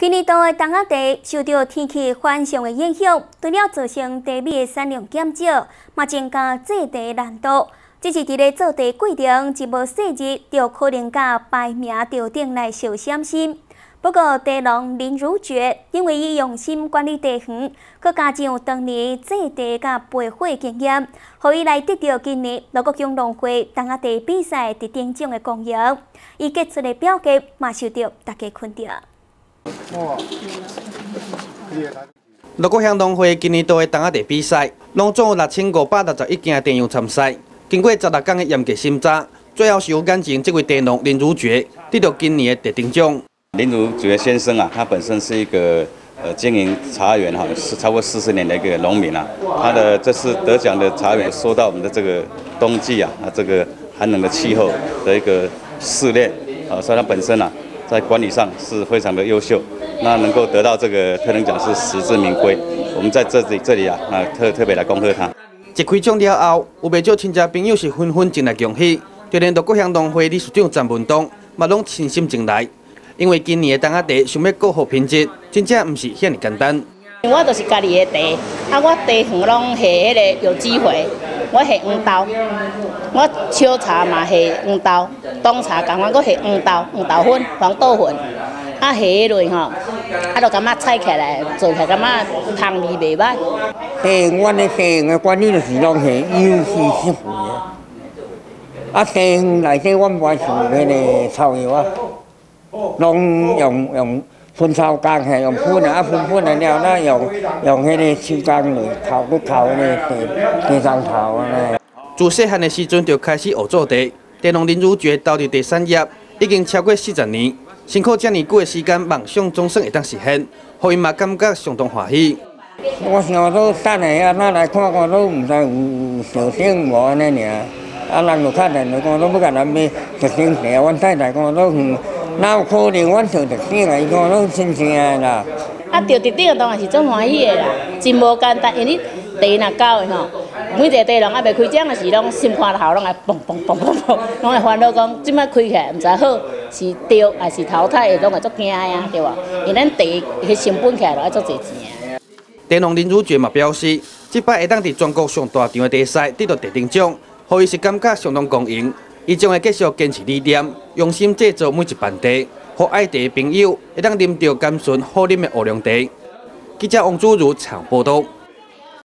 今年度的冬仔地受到天气反常的影响，除了造成地米的产量减少，嘛增加制地难度。只是伫咧做地过程，一无细日就可能甲排名吊顶来受伤心。不过地农林如觉因为伊用心管理地园，佮加上当年制地甲培火经验，互伊来得到今年罗国强农会冬仔地比赛得顶奖的光荣。伊结出的表格嘛受到大家肯定。乐国乡农会今年度的冬仔茶比赛，拢总有六千五百六十一件茶样参赛。经过十六天的严格审查，最后是由眼前这位茶农林如觉得到今年的特等奖。林如觉先生啊，他本身是一个呃经营茶园哈，是超过四十年的一个农民啊。他的这次得奖的茶园，受到我们的这个冬季啊，啊这个寒冷的气候的一个试炼啊，所以他本身啊。在管理上是非常的优秀，那能够得到这个特等奖是实至名归。我们在这里这里啊，那特特别来恭贺他。一开奖了后，有不少亲戚朋友是纷纷进来恭喜，就连到各乡农会理事长陈文东，嘛拢亲心进来。因为今年的冬仔茶想要过好品质，真正唔是遐尼简单。我就是家己的茶，啊，我茶园拢下迄个有机会。我下黄豆，我烧茶嘛下黄豆，冬茶共款，我下黄豆、黄豆粉、黄豆粉，啊下落吼，啊就感觉采起来做起来感觉汤味袂歹。下我的下的管理就是拢下有机食肥啊，啊茶园内底我唔爱像迄个草药啊，拢用用。粉草缸系用粉啊，喷喷来了，那用用迄个树干来扣去扣迄个地地上头啊自细汉的时阵就开始学做茶，电农林如觉投入第三业已经超过四十年，辛苦这么久的时间，梦想总算会当实现，互伊嘛感觉相当欢喜。我想说，等下啊，咱来看看都唔知有上顶无安尼尔，啊，咱就看人来讲，都不甲咱买十顶茶，阮太太讲都嗯。哪有可能？阮做特顶啊，伊讲拢新鲜的啦。啊，着特顶当然是真欢喜的啦，真无简单。因为你茶若高的吼，每一个茶农还，未开奖的时，拢心肝头拢会嘣嘣嘣嘣嘣，拢会烦恼讲，即摆开起来，毋知好是丢还是淘汰，拢会足惊呀，对吧？因咱茶迄成本起来，就爱足侪钱。茶农林如觉嘛表示，即摆会当伫全国上大场的茶赛得到特顶奖，互伊是感觉相当光荣。伊将会继续坚持理念，用心制作每一盘茶，互爱茶的朋友会当啉到甘醇好啉的乌龙茶。记者王祖如采报道。